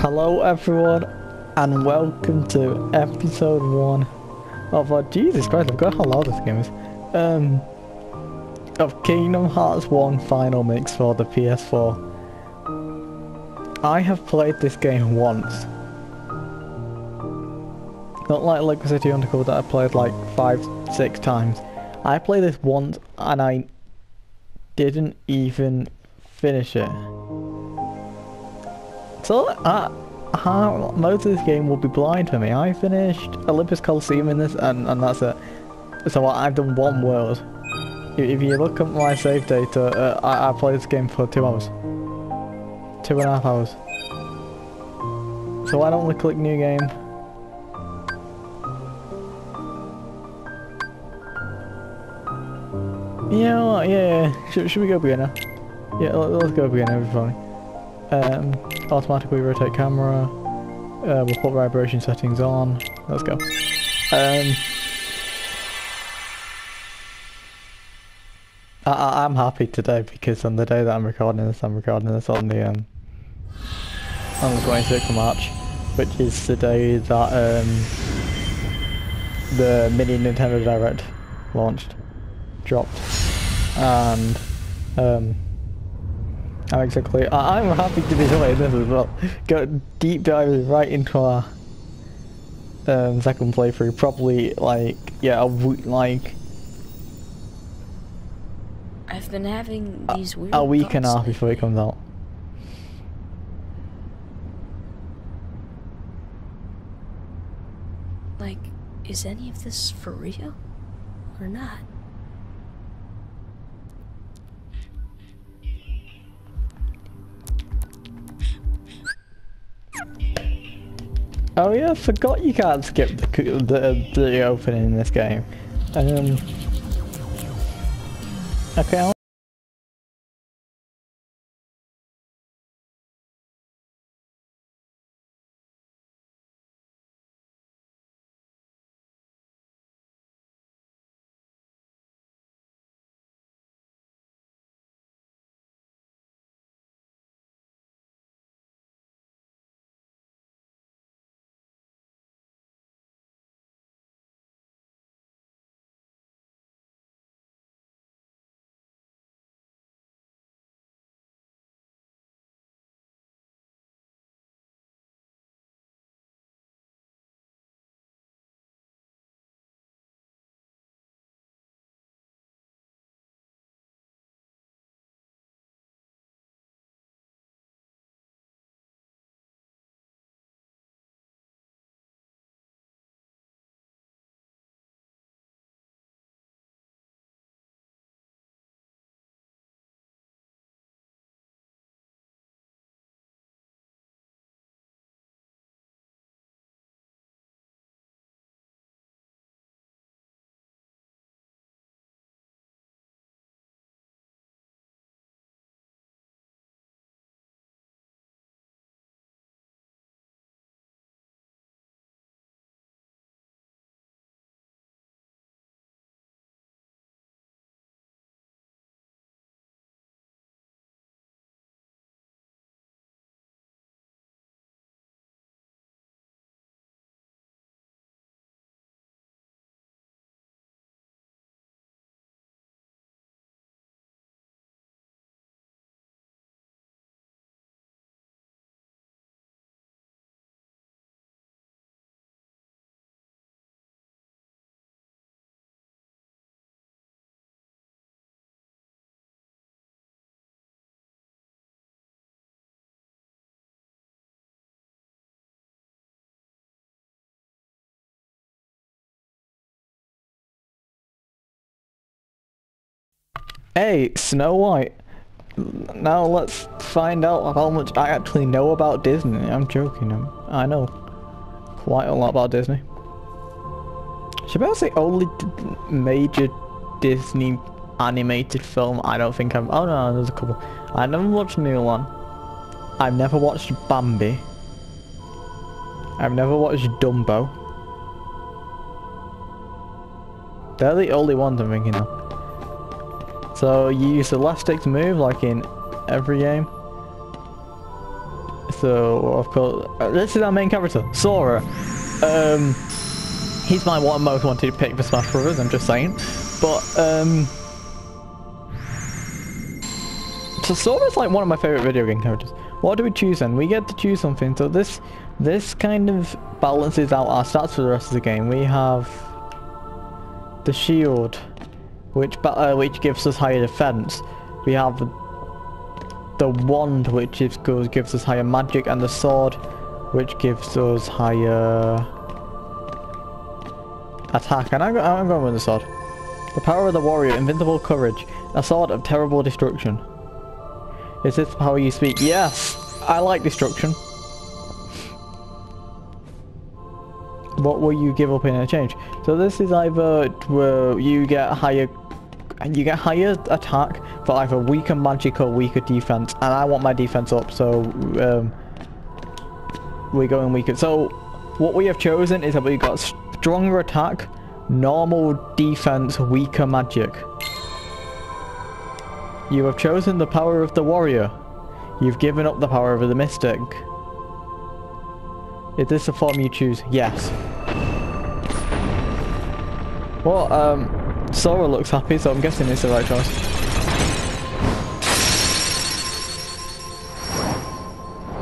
Hello everyone and welcome to episode 1 of uh, Jesus Christ, I've got how loud this game is. Um of Kingdom Hearts 1 Final Mix for the PS4. I have played this game once. Not like Lego City Undercover that I played like five, six times. I played this once and I didn't even finish it. So, uh, most of this game will be blind for me. I finished Olympus Coliseum in this and, and that's it. So I've done one world. If you look at my save data, uh, I, I played this game for two hours. Two and a half hours. So why don't we click new game? Yeah, what? yeah. Should, should we go beginner? Yeah, let, us go beginner, everybody. Um, automatically rotate camera. Uh, we'll put vibration settings on. Let's go. Um, I, am happy today because on the day that I'm recording this, I'm recording this on the um, on the 26th of March, which is the day that um, the mini Nintendo Direct launched, dropped, and um, I'm exactly. I, am happy to be doing this as well. Go deep diving right into our um, second playthrough, probably like yeah, a week like I've been having these weird a week and a half before it comes out. Like, is any of this for real? Or not? Oh yeah, I forgot you can't skip the the, the opening in this game. Um. Okay. I'll Hey, Snow White. Now let's find out how much I actually know about Disney. I'm joking. I'm, I know quite a lot about Disney. Should I say only major Disney animated film I don't think I've... Oh no, there's a couple. I never watched Mulan. I've never watched Bambi. I've never watched Dumbo. They're the only ones I'm thinking of. So you use the left stick to move like in every game. So, of course, uh, this is our main character, Sora. Um, he's my one most wanted pick for Smash Brothers, I'm just saying. But, um... So Sora's like one of my favorite video game characters. What do we choose then? We get to choose something. So this this kind of balances out our stats for the rest of the game. We have the shield, which uh, which gives us higher defense. We have the, wand, which is, gives us higher magic, and the sword, which gives us higher attack. And I'm, I'm going with the sword. The power of the warrior, invincible courage, a sword of terrible destruction. Is this how you speak? Yes! I like destruction. What will you give up in exchange? So this is either where you get higher you get higher attack for either weaker magic or weaker defense and I want my defense up so um, we're going weaker. So what we have chosen is that we've got stronger attack, normal defense, weaker magic. You have chosen the power of the warrior. You've given up the power of the mystic. Is this the form you choose? Yes. Well, um, Sora looks happy, so I'm guessing it's the right choice.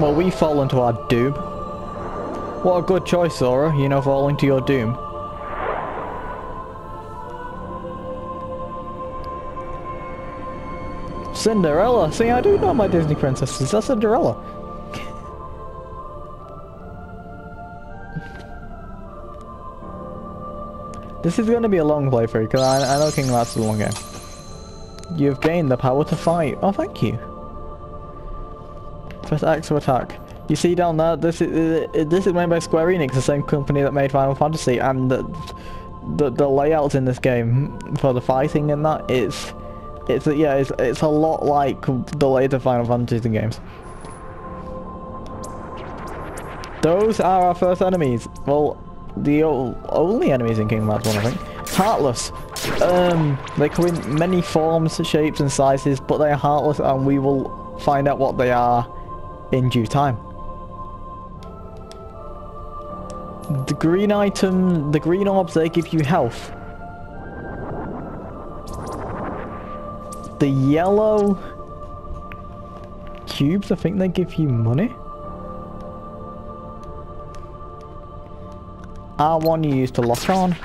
Well, we fall into our doom. What a good choice, Sora, you know, falling to your doom. Cinderella. See, I do know my Disney princesses. That's Cinderella. This is going to be a long playthrough because I, I know Hearts is a long game. You've gained the power to fight. Oh, thank you. Press X to attack. You see down there, this is this is made by Square Enix, the same company that made Final Fantasy, and the the, the layouts in this game for the fighting and that it's a, yeah, it's, it's a lot like the later Final Fantasy games. Those are our first enemies. Well, the only enemies in Kingdom Hearts 1, I think. Heartless. Um, they come in many forms, shapes and sizes, but they are heartless and we will find out what they are in due time. The green item, the green orbs, they give you health. The yellow cubes, I think they give you money. R1 you use to lock on.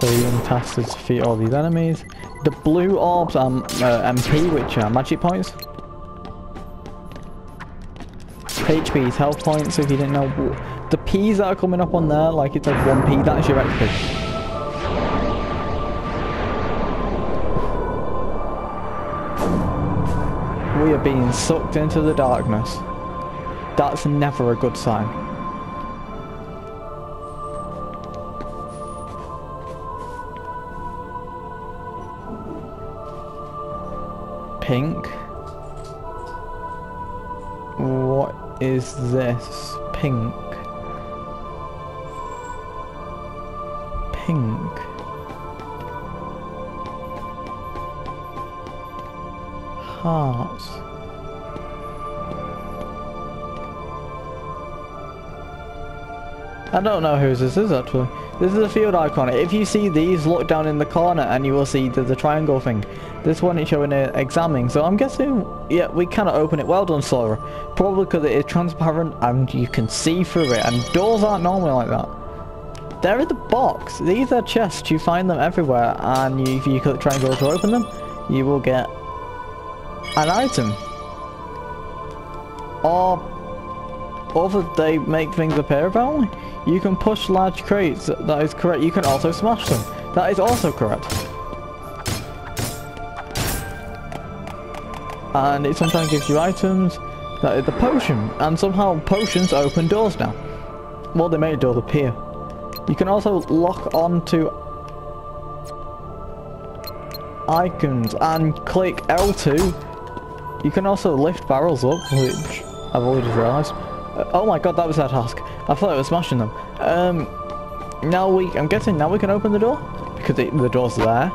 So you tasked to defeat all these enemies. The blue orbs are uh, MP, which are magic points. HP is health points, if you didn't know. The P's that are coming up on there, like it's like 1P, that's your XP. we are being sucked into the darkness. That's never a good sign. Pink? What is this? Pink? Pink? hearts. I don't know whose this is actually. This is a field icon. If you see these, look down in the corner and you will see there's a triangle thing. This one is showing it examining, so I'm guessing, yeah, we cannot open it. Well done, Sora. Probably because it is transparent and you can see through it, and doors aren't normally like that. They're in the box. These are chests. You find them everywhere, and you, if you click triangle to open them, you will get an item. Or other they make things appear apparently. You can push large crates, that is correct. You can also smash them. That is also correct. And it sometimes gives you items. That is the potion. And somehow potions open doors now. Well, they made doors appear. You can also lock onto icons and click L2 you can also lift barrels up, which I've already realised. Uh, oh my god, that was our task. I thought it was smashing them. Um, now we, I'm guessing now we can open the door? Because the door's there.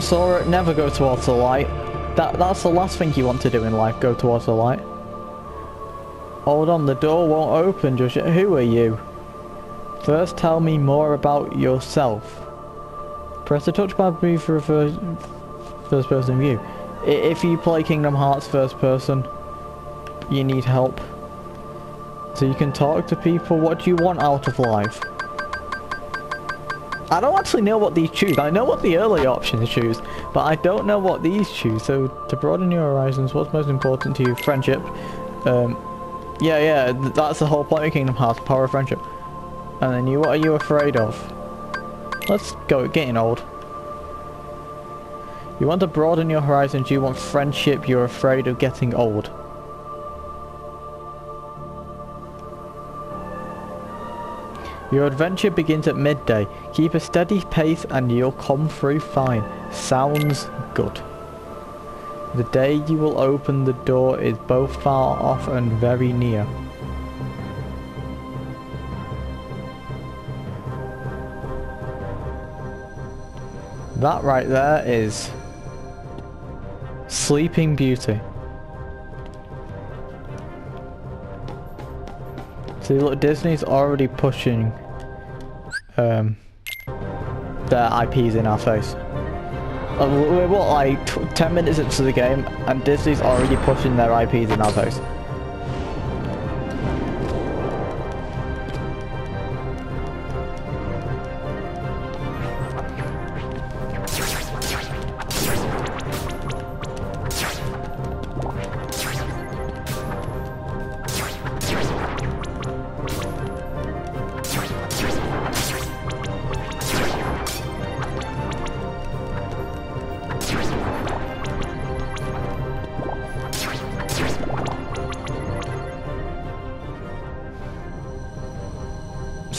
Sora, never go towards the light. That That's the last thing you want to do in life, go towards the light. Hold on, the door won't open just. Who are you? First tell me more about yourself. Press the touchpad to for first person view. If you play Kingdom Hearts first person, you need help. So you can talk to people. What do you want out of life? I don't actually know what these choose. I know what the early options choose, but I don't know what these choose. So to broaden your horizons, what's most important to you? Friendship. Um, yeah, yeah, that's the whole point of Kingdom Hearts, power of friendship. And then you, what are you afraid of? Let's go, getting old. You want to broaden your horizons, you want friendship, you're afraid of getting old. Your adventure begins at midday. Keep a steady pace and you'll come through fine. Sounds good. The day you will open the door is both far off and very near. That right there is Sleeping Beauty. See look, Disney's already pushing um, their IPs in our face. Uh, we're what, like 10 minutes into the game and Disney's already pushing their IPs in our face.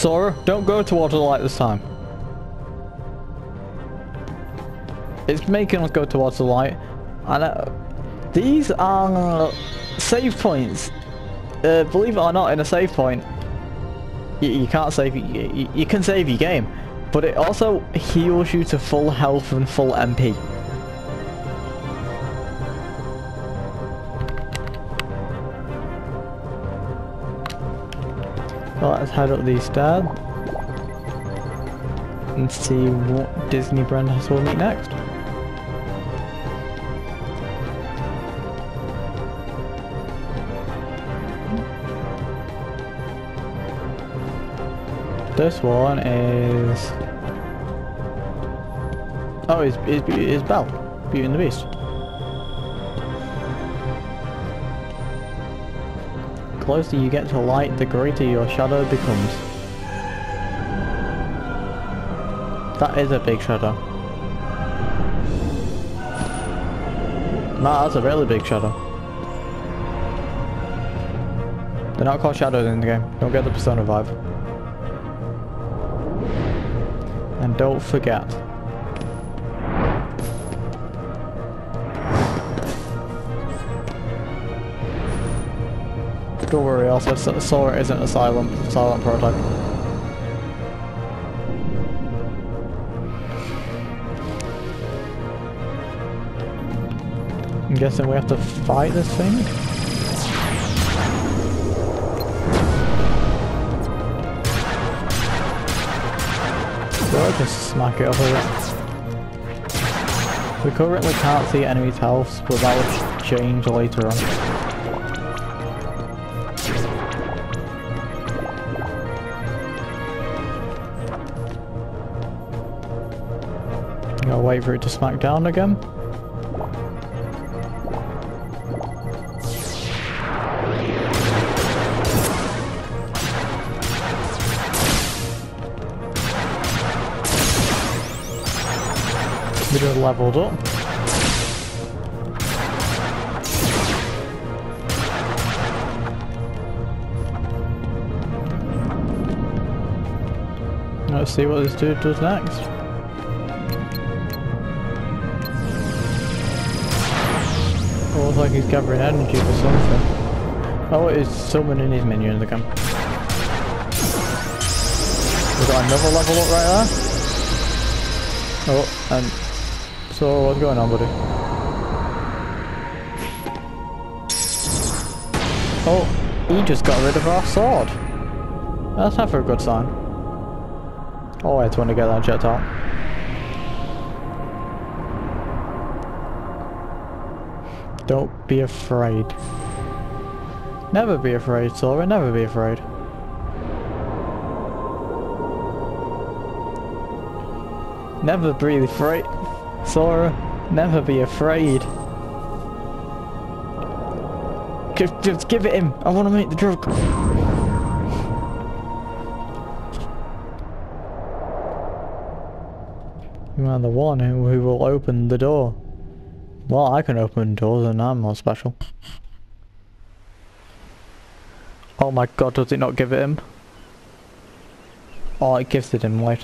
Sora, don't go towards the light this time. It's making us go towards the light. And uh, these are save points. Uh, believe it or not, in a save point, you, you can't save. You, you can save your game, but it also heals you to full health and full MP. Head up these stairs and see what Disney brand has for me next. This one is... Oh, it's, it's, it's Belle, Beauty and the Beast. Closer you get to light, the greater your shadow becomes. That is a big shadow. No, that's a really big shadow. They're not called shadows in the game. Don't get the Persona vibe. And don't forget, Don't worry, also Sora isn't a silent, silent prototype. I'm guessing we have to fight this thing? Just smack it it. We currently can't see enemies' health, but that will change later on. For it to smack down again. We just leveled up. Let's see what this dude does next. Looks like he's gathering energy for something. Oh, it's summoning his minions again. We've got another level up right there. Oh, and So what's going on, buddy? Oh, he just got rid of our sword. That's never a good sign. Oh, to want to get that jet out. Don't be afraid. Never be afraid, Sora, never be afraid. Never be afraid. Sora, never be afraid. Just, give it him. I want to make the joke. You are the one who, who will open the door. Well, I can open doors and I'm more special. Oh my god, does it not give it him? Oh, it gives it him, wait.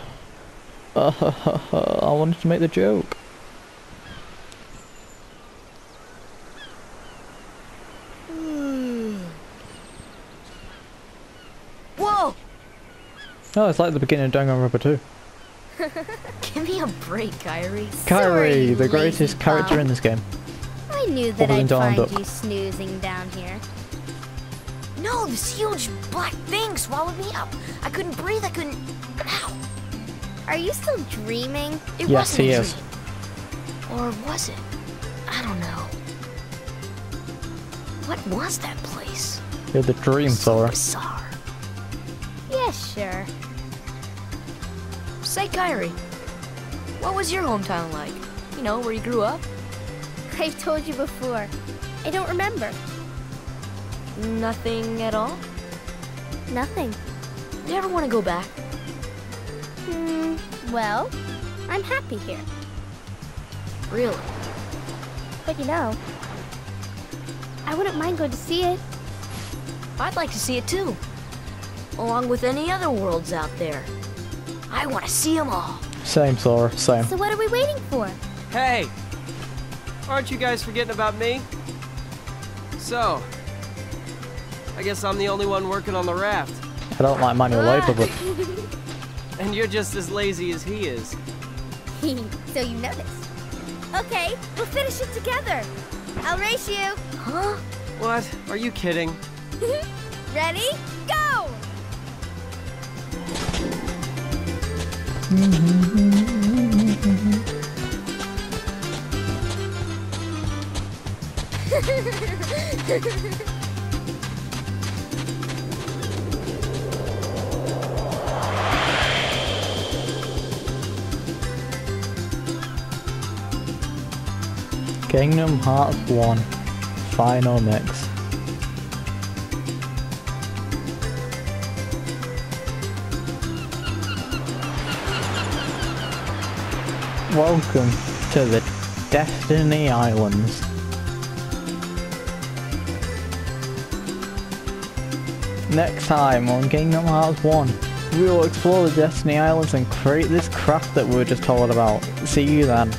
Uh, I wanted to make the joke. Whoa! Oh, it's like the beginning of Danganronpa 2. Give me a break, Kairi. Kairi, Sorry, the greatest lazy character in this game. I knew that Other I'd find Duck. you snoozing down here. No, this huge black thing swallowed me up. I couldn't breathe. I couldn't. Ow! Are you still dreaming? It Yes, wasn't he a is. dream. Or was it? I don't know. What was that place? You're the dream, So Sora. bizarre. Yeah, sure. Say, Kairi, what was your hometown like? You know, where you grew up? I've told you before. I don't remember. Nothing at all? Nothing. You ever want to go back? Hmm, well, I'm happy here. Really? But you know, I wouldn't mind going to see it. I'd like to see it too. Along with any other worlds out there. I want to see them all. Same, Sora, same. So what are we waiting for? Hey! Aren't you guys forgetting about me? So, I guess I'm the only one working on the raft. I don't like manual labor, but And you're just as lazy as he is. so you noticed. Okay, we'll finish it together. I'll race you. Huh? What? Are you kidding? Ready? Kingdom Hearts 1 Final Mix. Welcome to the Destiny Islands. Next time on Kingdom Hearts 1, we will explore the Destiny Islands and create this craft that we were just told about. See you then.